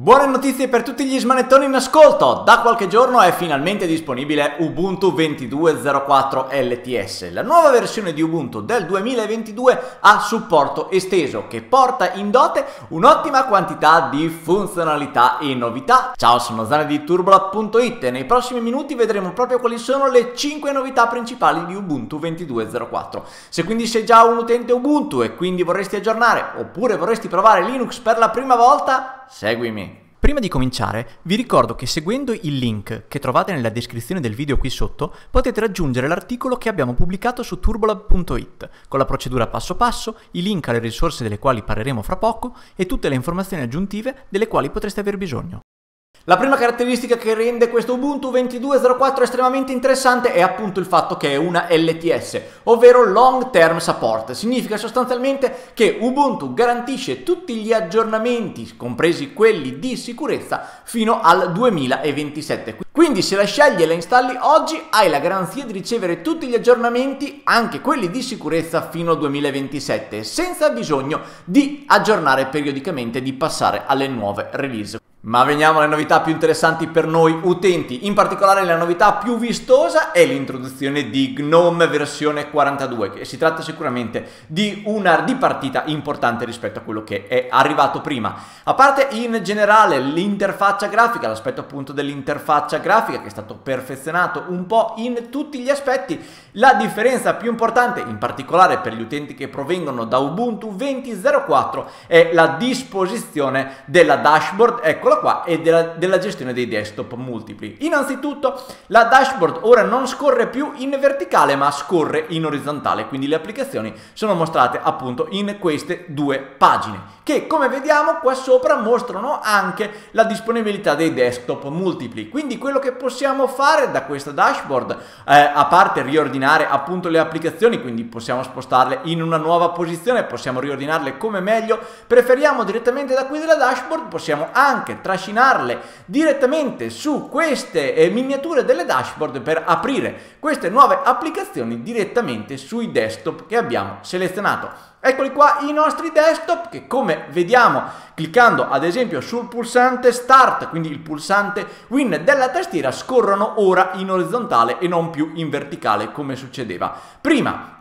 Buone notizie per tutti gli smanettoni in ascolto! Da qualche giorno è finalmente disponibile Ubuntu 22.04 LTS, la nuova versione di Ubuntu del 2022 a supporto esteso che porta in dote un'ottima quantità di funzionalità e novità. Ciao, sono Zane di Turbolab.it e nei prossimi minuti vedremo proprio quali sono le 5 novità principali di Ubuntu 22.04. Se quindi sei già un utente Ubuntu e quindi vorresti aggiornare oppure vorresti provare Linux per la prima volta, seguimi! Prima di cominciare, vi ricordo che seguendo il link che trovate nella descrizione del video qui sotto, potete raggiungere l'articolo che abbiamo pubblicato su turbolab.it, con la procedura passo passo, i link alle risorse delle quali parleremo fra poco e tutte le informazioni aggiuntive delle quali potreste aver bisogno. La prima caratteristica che rende questo Ubuntu 22.04 estremamente interessante è appunto il fatto che è una LTS, ovvero Long Term Support. Significa sostanzialmente che Ubuntu garantisce tutti gli aggiornamenti, compresi quelli di sicurezza, fino al 2027. Quindi se la scegli e la installi oggi hai la garanzia di ricevere tutti gli aggiornamenti, anche quelli di sicurezza, fino al 2027, senza bisogno di aggiornare periodicamente, di passare alle nuove release. Ma veniamo alle novità più interessanti per noi utenti, in particolare la novità più vistosa è l'introduzione di GNOME versione 42, che si tratta sicuramente di una dipartita importante rispetto a quello che è arrivato prima. A parte in generale l'interfaccia grafica, l'aspetto appunto dell'interfaccia grafica che è stato perfezionato un po' in tutti gli aspetti, la differenza più importante, in particolare per gli utenti che provengono da Ubuntu 20.04, è la disposizione della dashboard. Ecco qua, e della, della, gestione dei desktop multipli. Innanzitutto la dashboard ora non scorre più in verticale ma scorre in orizzontale, quindi le applicazioni sono mostrate appunto in queste due pagine che come vediamo qua sopra mostrano anche la disponibilità dei desktop multipli. Quindi quello che possiamo fare da questa dashboard, eh, a parte riordinare appunto le applicazioni, quindi possiamo spostarle in una nuova posizione, possiamo riordinarle come meglio, preferiamo direttamente da qui della dashboard, possiamo anche trascinarle direttamente su queste eh, miniature delle dashboard per aprire queste nuove applicazioni direttamente sui desktop che abbiamo selezionato. Eccoli qua i nostri desktop che come vediamo cliccando ad esempio sul pulsante start, quindi il pulsante win della tastiera, scorrono ora in orizzontale e non più in verticale come succedeva prima.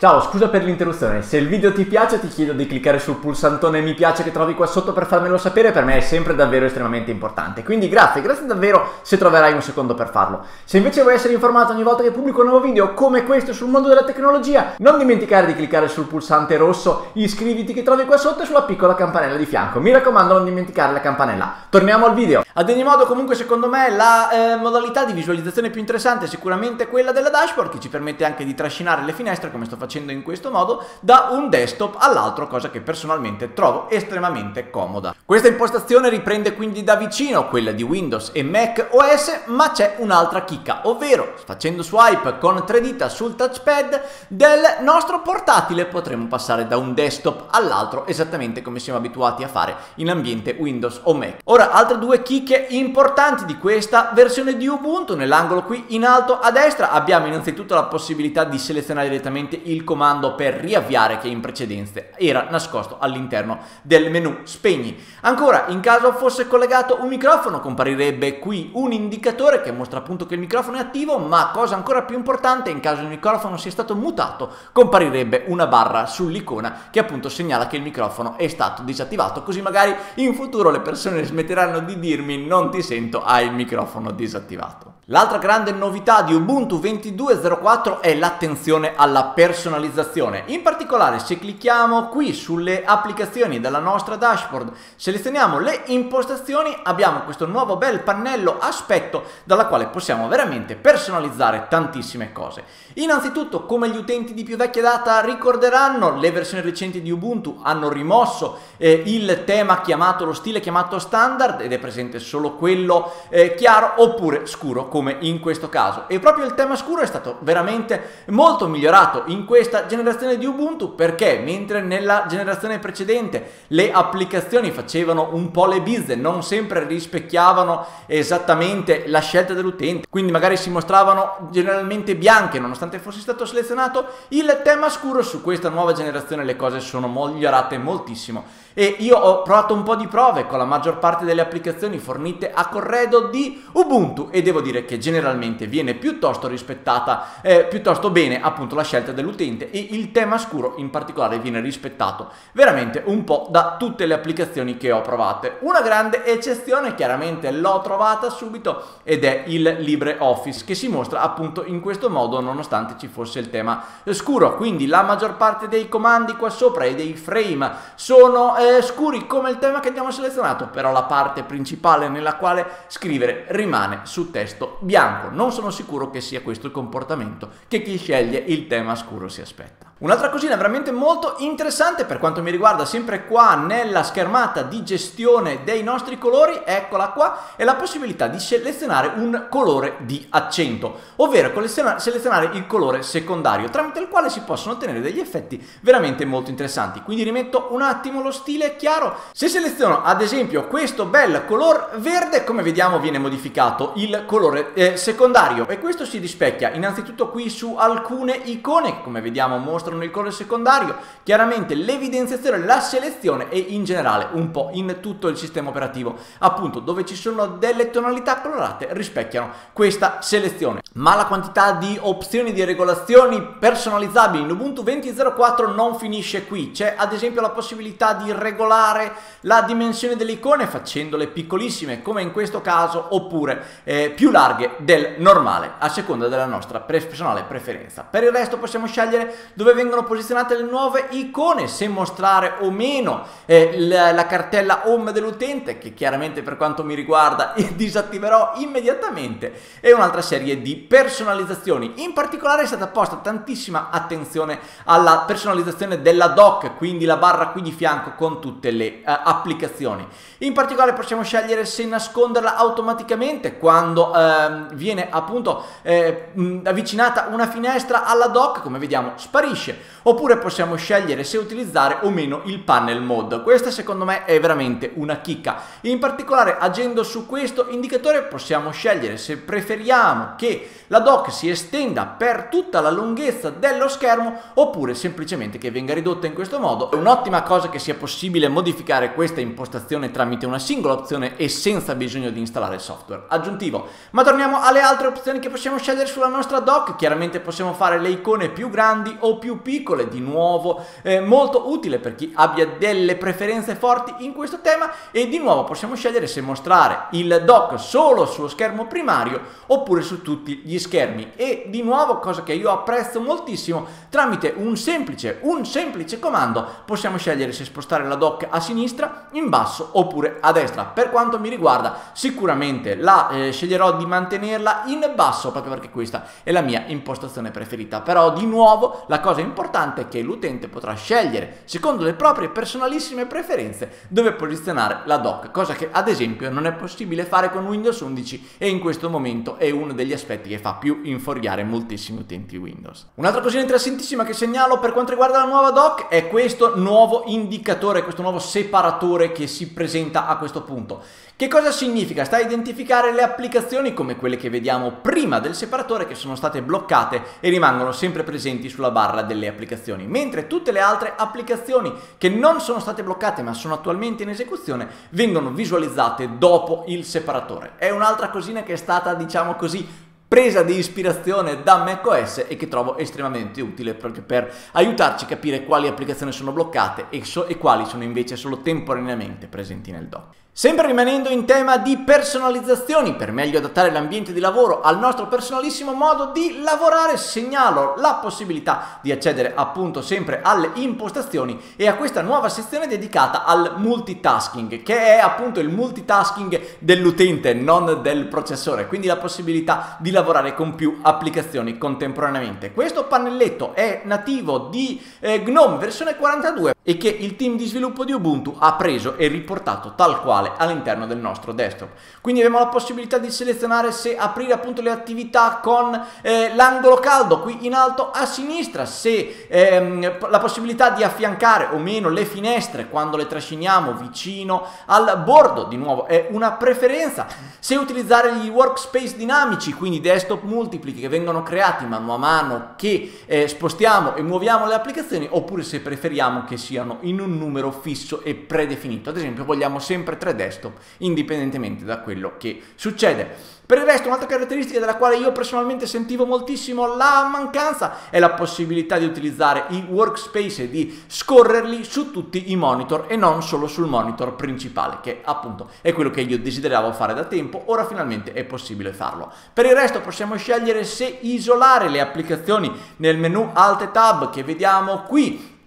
Ciao, scusa per l'interruzione, se il video ti piace ti chiedo di cliccare sul pulsantone mi piace che trovi qua sotto per farmelo sapere, per me è sempre davvero estremamente importante. Quindi grazie, grazie davvero se troverai un secondo per farlo. Se invece vuoi essere informato ogni volta che pubblico un nuovo video come questo sul mondo della tecnologia, non dimenticare di cliccare sul pulsante rosso, iscriviti che trovi qua sotto e sulla piccola campanella di fianco. Mi raccomando non dimenticare la campanella. Torniamo al video. Ad ogni modo comunque secondo me la eh, modalità di visualizzazione più interessante è sicuramente quella della dashboard che ci permette anche di trascinare le finestre come sto facendo facendo in questo modo da un desktop all'altro, cosa che personalmente trovo estremamente comoda. Questa impostazione riprende quindi da vicino quella di Windows e Mac OS, ma c'è un'altra chicca, ovvero facendo swipe con tre dita sul touchpad del nostro portatile potremo passare da un desktop all'altro esattamente come siamo abituati a fare in ambiente Windows o Mac. Ora, altre due chicche importanti di questa versione di Ubuntu, nell'angolo qui in alto a destra abbiamo innanzitutto la possibilità di selezionare direttamente il comando per riavviare che in precedenza era nascosto all'interno del menu spegni. Ancora, in caso fosse collegato un microfono, comparirebbe qui un indicatore che mostra appunto che il microfono è attivo, ma cosa ancora più importante, in caso il microfono sia stato mutato, comparirebbe una barra sull'icona che appunto segnala che il microfono è stato disattivato, così magari in futuro le persone smetteranno di dirmi non ti sento, hai il microfono disattivato. L'altra grande novità di Ubuntu 22.04 è l'attenzione alla personalizzazione. In particolare se clicchiamo qui sulle applicazioni della nostra dashboard, selezioniamo le impostazioni, abbiamo questo nuovo bel pannello aspetto dalla quale possiamo veramente personalizzare tantissime cose. Innanzitutto, come gli utenti di più vecchia data ricorderanno, le versioni recenti di Ubuntu hanno rimosso eh, il tema chiamato, lo stile chiamato standard ed è presente solo quello eh, chiaro oppure scuro come in questo caso. E proprio il tema scuro è stato veramente molto migliorato in questa generazione di Ubuntu perché mentre nella generazione precedente le applicazioni facevano un po' le bizze, non sempre rispecchiavano esattamente la scelta dell'utente, quindi magari si mostravano generalmente bianche nonostante fosse stato selezionato il tema scuro su questa nuova generazione le cose sono migliorate moltissimo e io ho provato un po' di prove con la maggior parte delle applicazioni fornite a corredo di Ubuntu e devo dire che generalmente viene piuttosto rispettata eh, piuttosto bene appunto la scelta dell'utente e il tema scuro in particolare viene rispettato veramente un po' da tutte le applicazioni che ho provate. Una grande eccezione chiaramente l'ho trovata subito ed è il LibreOffice che si mostra appunto in questo modo nonostante ci fosse il tema scuro, quindi la maggior parte dei comandi qua sopra e dei frame sono eh, scuri come il tema che abbiamo selezionato, però la parte principale nella quale scrivere rimane su testo bianco. Non sono sicuro che sia questo il comportamento che chi sceglie il tema scuro si aspetta. Un'altra cosina veramente molto interessante per quanto mi riguarda, sempre qua nella schermata di gestione dei nostri colori, eccola qua, è la possibilità di selezionare un colore di accento, ovvero selezionare il colore secondario, tramite il quale si possono ottenere degli effetti veramente molto interessanti. Quindi rimetto un attimo lo stile chiaro. Se seleziono ad esempio questo bel color verde, come vediamo viene modificato il colore eh, secondario e questo si rispecchia innanzitutto qui su alcune icone, come vediamo mostra mostrano il colore secondario, chiaramente l'evidenziazione, la selezione e in generale un po' in tutto il sistema operativo, appunto dove ci sono delle tonalità colorate rispecchiano questa selezione. Ma la quantità di opzioni di regolazioni personalizzabili in Ubuntu 20.04 non finisce qui, c'è ad esempio la possibilità di regolare la dimensione delle icone facendole piccolissime come in questo caso oppure eh, più larghe del normale a seconda della nostra personale preferenza. Per il resto possiamo scegliere dove vengono posizionate le nuove icone, se mostrare o meno eh, la, la, cartella home dell'utente, che chiaramente per quanto mi riguarda disattiverò immediatamente, e un'altra serie di personalizzazioni. In particolare è stata posta tantissima attenzione alla personalizzazione della dock, quindi la barra qui di fianco con tutte le eh, applicazioni. In particolare possiamo scegliere se nasconderla automaticamente quando eh, viene appunto eh, avvicinata una finestra alla dock, come vediamo sparisce finisce. Oppure possiamo scegliere se utilizzare o meno il panel mode. Questa secondo me è veramente una chicca. In particolare agendo su questo indicatore possiamo scegliere se preferiamo che la dock si estenda per tutta la lunghezza dello schermo oppure semplicemente che venga ridotta in questo modo. È un'ottima cosa che sia possibile modificare questa impostazione tramite una singola opzione e senza bisogno di installare software aggiuntivo. Ma torniamo alle altre opzioni che possiamo scegliere sulla nostra dock. Chiaramente possiamo fare le icone più grandi o più piccole, di nuovo eh, molto utile per chi abbia delle preferenze forti in questo tema e di nuovo possiamo scegliere se mostrare il dock solo sullo schermo primario oppure su tutti gli schermi e di nuovo cosa che io apprezzo moltissimo tramite un semplice, un semplice comando possiamo scegliere se spostare la dock a sinistra, in basso oppure a destra. Per quanto mi riguarda sicuramente la eh, sceglierò di mantenerla in basso proprio perché questa è la mia impostazione preferita. Però di nuovo la cosa importante è che l'utente potrà scegliere secondo le proprie personalissime preferenze dove posizionare la dock, cosa che ad esempio non è possibile fare con Windows 11 e in questo momento è uno degli aspetti che fa più infuriare moltissimi utenti Windows. Un'altra cosina interessantissima che segnalo per quanto riguarda la nuova dock è questo nuovo indicatore, questo nuovo separatore che si presenta a questo punto. Che cosa significa? Sta a identificare le applicazioni come quelle che vediamo prima del separatore che sono state bloccate e rimangono sempre presenti sulla barra delle applicazioni, mentre tutte le altre applicazioni che non sono state bloccate ma sono attualmente in esecuzione vengono visualizzate dopo il separatore. È un'altra cosina che è stata, diciamo così, presa di ispirazione da macOS e che trovo estremamente utile proprio per aiutarci a capire quali applicazioni sono bloccate e, so e quali sono invece solo temporaneamente presenti nel dock. Sempre rimanendo in tema di personalizzazioni, per meglio adattare l'ambiente di lavoro al nostro personalissimo modo di lavorare, segnalo la possibilità di accedere appunto sempre alle impostazioni e a questa nuova sezione dedicata al multitasking, che è appunto il multitasking dell'utente, non del processore, quindi la possibilità di lavorare con più applicazioni contemporaneamente. Questo pannelletto è nativo di eh, GNOME versione 42 e che il team di sviluppo di Ubuntu ha preso e riportato tal quale all'interno del nostro desktop. Quindi abbiamo la possibilità di selezionare se aprire appunto le attività con eh, l'angolo caldo qui in alto a sinistra, se ehm, la possibilità di affiancare o meno le finestre quando le trasciniamo vicino al bordo, di nuovo è una preferenza, se utilizzare gli workspace dinamici, quindi desktop multipli che vengono creati mano a mano che eh, spostiamo e muoviamo le applicazioni oppure se preferiamo che sia siano in un numero fisso e predefinito. Ad esempio vogliamo sempre tre desktop indipendentemente da quello che succede. Per il resto, un'altra caratteristica della quale io personalmente sentivo moltissimo la mancanza è la possibilità di utilizzare i workspace e di scorrerli su tutti i monitor e non solo sul monitor principale, che appunto è quello che io desideravo fare da tempo, ora finalmente è possibile farlo. Per il resto possiamo scegliere se isolare le applicazioni nel menu Alt Tab che vediamo qui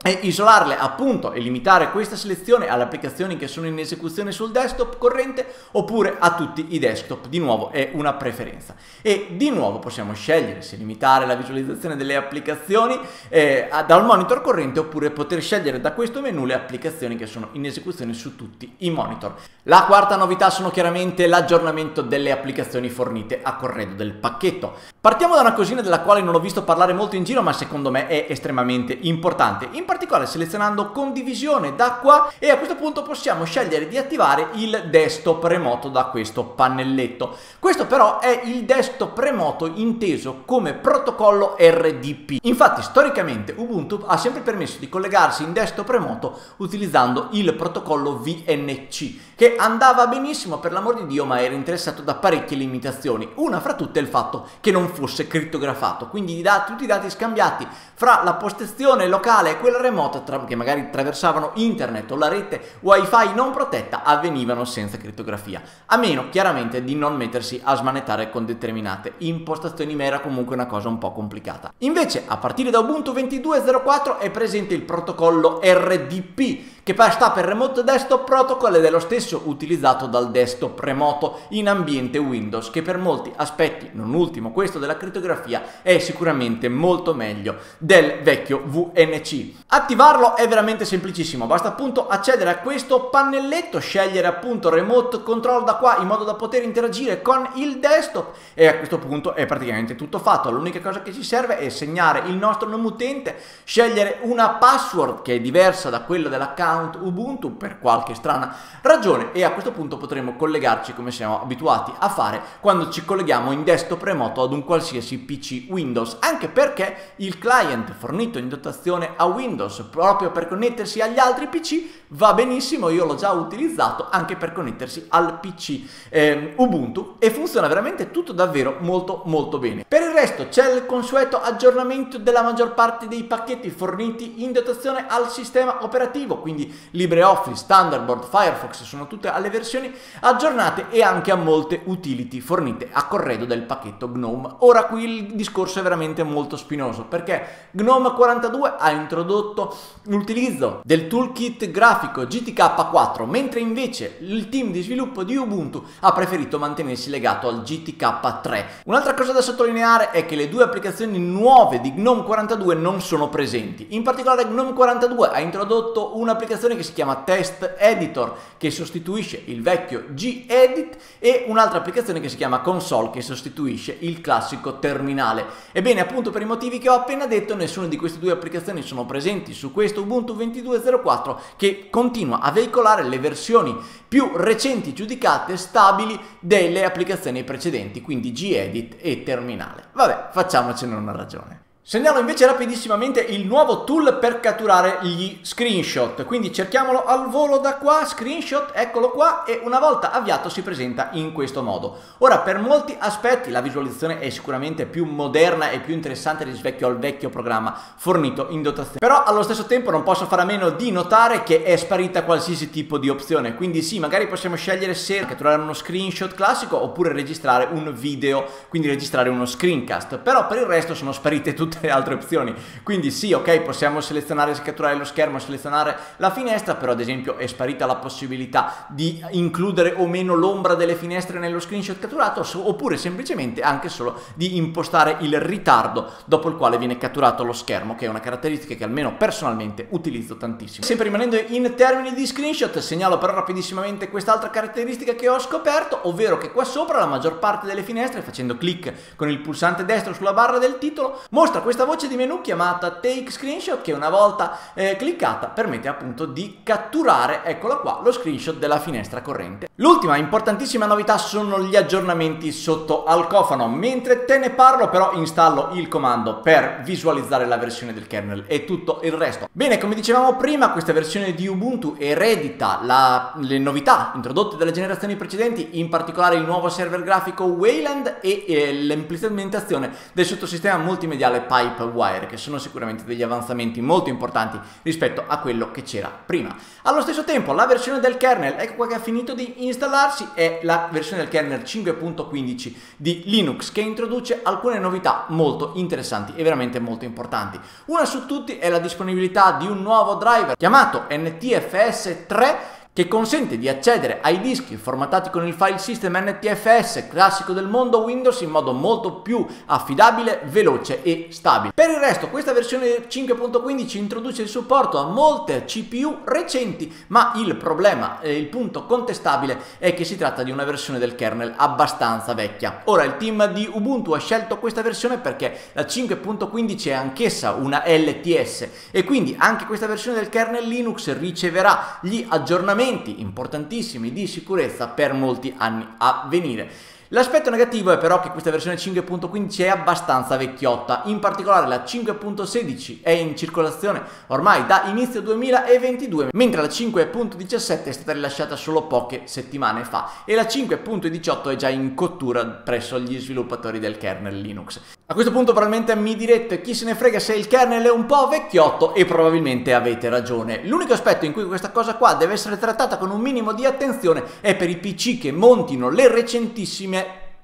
e isolarle appunto e limitare questa selezione alle applicazioni che sono in esecuzione sul desktop corrente oppure a tutti i desktop di nuovo è una preferenza. E di nuovo possiamo scegliere se limitare la visualizzazione delle applicazioni eh, dal monitor corrente oppure poter scegliere da questo menu le applicazioni che sono in esecuzione su tutti i monitor. La quarta novità sono chiaramente l'aggiornamento delle applicazioni fornite a corredo del pacchetto. Partiamo da una cosina della quale non ho visto parlare molto in giro ma secondo me è estremamente importante. In particolare selezionando condivisione da qua e a questo punto possiamo scegliere di attivare il desktop remoto da questo pannelletto. Questo però è il desktop remoto inteso come protocollo RDP. Infatti storicamente Ubuntu ha sempre permesso di collegarsi in desktop remoto utilizzando il protocollo VNC che andava benissimo per l'amor di Dio ma era interessato da parecchie limitazioni. Una fra tutte è il fatto che non fosse crittografato, quindi i dati, tutti i dati scambiati fra la postazione locale e quella remota tra, che magari attraversavano internet o la rete wifi non protetta avvenivano senza crittografia, a meno chiaramente di non mettersi a smanettare con determinate impostazioni, ma era comunque una cosa un po' complicata. Invece a partire da Ubuntu 22.04 è presente il protocollo RDP che sta per Remote Desktop Protocol ed è lo stesso utilizzato dal desktop remoto in ambiente Windows, che per molti aspetti, non ultimo questo della crittografia, è sicuramente molto meglio del vecchio VNC. Attivarlo è veramente semplicissimo, basta appunto accedere a questo pannelletto, scegliere appunto Remote Control da qua in modo da poter interagire con il desktop e a questo punto è praticamente tutto fatto. L'unica cosa che ci serve è segnare il nostro nome utente, scegliere una password che è diversa da quella dell'account account Ubuntu per qualche strana ragione e a questo punto potremo collegarci come siamo abituati a fare quando ci colleghiamo in desktop remoto ad un qualsiasi PC Windows, anche perché il client fornito in dotazione a Windows proprio per connettersi agli altri PC va benissimo, io l'ho già utilizzato anche per connettersi al PC eh, Ubuntu e funziona veramente tutto davvero molto molto bene. Per il resto c'è il consueto aggiornamento della maggior parte dei pacchetti forniti in dotazione al sistema operativo, quindi LibreOffice, Thunderbird, Firefox sono tutte alle versioni aggiornate e anche a molte utility fornite a corredo del pacchetto GNOME. Ora qui il discorso è veramente molto spinoso perché GNOME 42 ha introdotto l'utilizzo del toolkit grafico GTK4 mentre invece il team di sviluppo di Ubuntu ha preferito mantenersi legato al GTK3. Un'altra cosa da sottolineare è che le due applicazioni nuove di GNOME 42 non sono presenti. In particolare GNOME 42 ha introdotto un'applicazione che si chiama Test Editor che sostituisce il vecchio Gedit e un'altra applicazione che si chiama Console che sostituisce il classico terminale. Ebbene, appunto per i motivi che ho appena detto, nessuna di queste due applicazioni sono presenti su questo Ubuntu 22.04 che continua a veicolare le versioni più recenti giudicate stabili delle applicazioni precedenti, quindi Gedit e terminale. Vabbè, facciamocene una ragione. Segnalo invece rapidissimamente il nuovo tool per catturare gli screenshot, quindi cerchiamolo al volo da qua, screenshot, eccolo qua e una volta avviato si presenta in questo modo. Ora per molti aspetti la visualizzazione è sicuramente più moderna e più interessante rispetto al vecchio programma fornito in dotazione, però allo stesso tempo non posso fare a meno di notare che è sparita qualsiasi tipo di opzione, quindi sì magari possiamo scegliere se catturare uno screenshot classico oppure registrare un video, quindi registrare uno screencast, però per il resto sono sparite tutte tutte le altre opzioni. Quindi sì, ok, possiamo selezionare se catturare lo schermo, selezionare la finestra, però ad esempio è sparita la possibilità di includere o meno l'ombra delle finestre nello screenshot catturato, oppure semplicemente anche solo di impostare il ritardo dopo il quale viene catturato lo schermo, che è una caratteristica che almeno personalmente utilizzo tantissimo. Sempre rimanendo in termini di screenshot, segnalo però rapidissimamente quest'altra caratteristica che ho scoperto, ovvero che qua sopra la maggior parte delle finestre, facendo clic con il pulsante destro sulla barra del titolo, mostra questa voce di menu chiamata Take Screenshot che una volta eh, cliccata permette appunto di catturare, eccola qua, lo screenshot della finestra corrente. L'ultima importantissima novità sono gli aggiornamenti sotto al cofano. Mentre te ne parlo però installo il comando per visualizzare la versione del kernel e tutto il resto. Bene, come dicevamo prima, questa versione di Ubuntu eredita la, le novità introdotte dalle generazioni precedenti, in particolare il nuovo server grafico Wayland e eh, l'implementazione del sottosistema multimediale Pipewire, che sono sicuramente degli avanzamenti molto importanti rispetto a quello che c'era prima. Allo stesso tempo, la versione del kernel, ecco qua che ha finito di installarsi, è la versione del kernel 5.15 di Linux, che introduce alcune novità molto interessanti e veramente molto importanti. Una su tutti è la disponibilità di un nuovo driver chiamato NTFS 3 che consente di accedere ai dischi formattati con il file system NTFS classico del mondo Windows in modo molto più affidabile, veloce e stabile. Per il resto questa versione 5.15 introduce il supporto a molte CPU recenti, ma il problema e il punto contestabile è che si tratta di una versione del kernel abbastanza vecchia. Ora il team di Ubuntu ha scelto questa versione perché la 5.15 è anch'essa una LTS e quindi anche questa versione del kernel Linux riceverà gli aggiornamenti elementi importantissimi di sicurezza per molti anni a venire. L'aspetto negativo è però che questa versione 5.15 è abbastanza vecchiotta, in particolare la 5.16 è in circolazione ormai da inizio 2022, mentre la 5.17 è stata rilasciata solo poche settimane fa e la 5.18 è già in cottura presso gli sviluppatori del kernel Linux. A questo punto probabilmente mi direte chi se ne frega se il kernel è un po' vecchiotto e probabilmente avete ragione. L'unico aspetto in cui questa cosa qua deve essere trattata con un minimo di attenzione è per i PC che montino le recentissime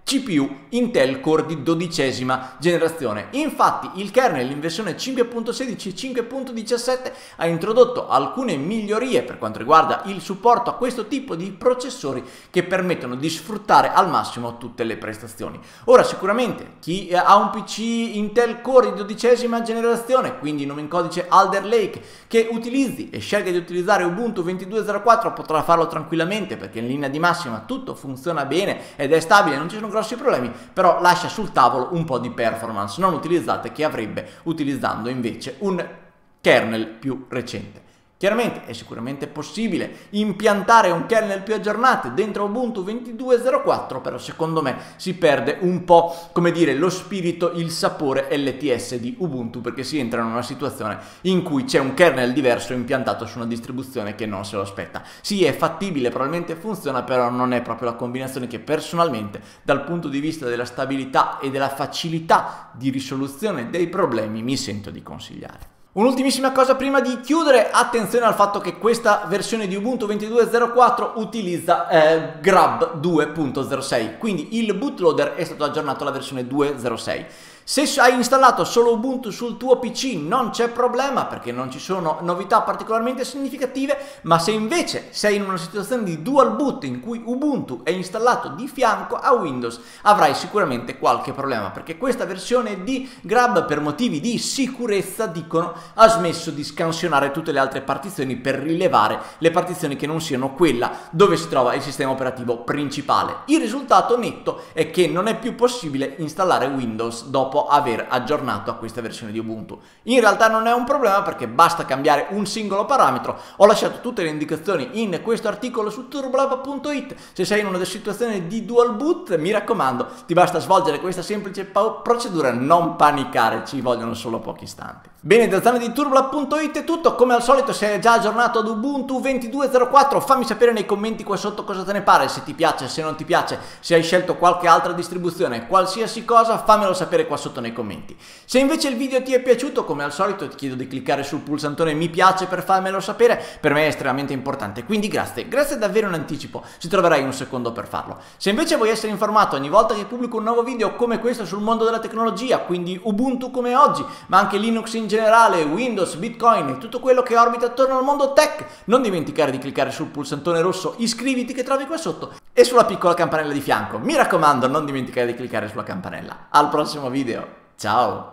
CPU Intel Core di dodicesima generazione. Infatti il kernel in versione 5.16 e 5.17 ha introdotto alcune migliorie per quanto riguarda il supporto a questo tipo di processori che permettono di sfruttare al massimo tutte le prestazioni. Ora sicuramente chi ha un PC Intel Core di dodicesima generazione, quindi nome in codice Alder Lake, che utilizzi e scelga di utilizzare Ubuntu 22.04 potrà farlo tranquillamente perché in linea di massima tutto funziona bene ed è stabile, non ci sono grossi problemi, però lascia sul tavolo un po' di performance non utilizzate che avrebbe utilizzando invece un kernel più recente. Chiaramente è sicuramente possibile impiantare un kernel più aggiornato dentro Ubuntu 22.04, però secondo me si perde un po', come dire, lo spirito, il sapore LTS di Ubuntu, perché si entra in una situazione in cui c'è un kernel diverso impiantato su una distribuzione che non se lo aspetta. Sì, è fattibile, probabilmente funziona, però non è proprio la combinazione che personalmente, dal punto di vista della stabilità e della facilità di risoluzione dei problemi, mi sento di consigliare. Un'ultimissima cosa prima di chiudere, attenzione al fatto che questa versione di Ubuntu 22.04 utilizza eh, Grub 2.06, quindi il bootloader è stato aggiornato alla versione 2.06. Se hai installato solo Ubuntu sul tuo PC non c'è problema perché non ci sono novità particolarmente significative, ma se invece sei in una situazione di dual boot in cui Ubuntu è installato di fianco a Windows, avrai sicuramente qualche problema perché questa versione di Grab per motivi di sicurezza dicono ha smesso di scansionare tutte le altre partizioni per rilevare le partizioni che non siano quella dove si trova il sistema operativo principale. Il risultato netto è che non è più possibile installare Windows dopo dopo aver aggiornato a questa versione di Ubuntu. In realtà non è un problema perché basta cambiare un singolo parametro. Ho lasciato tutte le indicazioni in questo articolo su turbolab.it. Se sei in una situazione di dual boot, mi raccomando, ti basta svolgere questa semplice procedura, non panicare, ci vogliono solo pochi istanti. Bene, da zona di turbolab.it è tutto, come al solito se hai già aggiornato ad Ubuntu 22.04 fammi sapere nei commenti qua sotto cosa te ne pare, se ti piace, se non ti piace, se hai scelto qualche altra distribuzione, qualsiasi cosa fammelo sapere qua sotto nei commenti. Se invece il video ti è piaciuto, come al solito ti chiedo di cliccare sul pulsantone mi piace per farmelo sapere, per me è estremamente importante, quindi grazie, grazie davvero in anticipo, ci troverai un secondo per farlo. Se invece vuoi essere informato ogni volta che pubblico un nuovo video come questo sul mondo della tecnologia, quindi Ubuntu come oggi, ma anche Linux in generale, Windows, Bitcoin e tutto quello che orbita attorno al mondo tech, non dimenticare di cliccare sul pulsantone rosso iscriviti che trovi qua sotto e sulla piccola campanella di fianco. Mi raccomando, non dimenticare di cliccare sulla campanella. Al prossimo video, ciao!